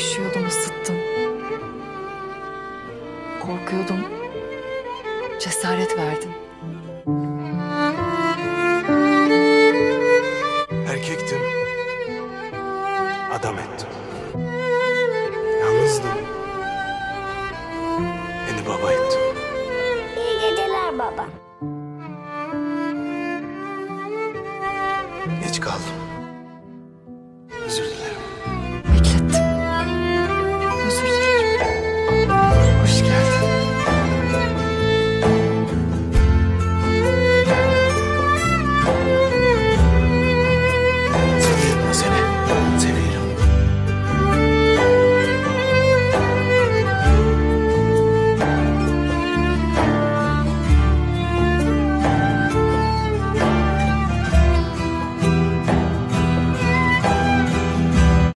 Üşüyordum ısıttım. Korkuyordum. Cesaret verdin. Erkektim. Adam ettim. Yalnızdım. Beni baba ettim. İyi geceler baba. Geç kaldım.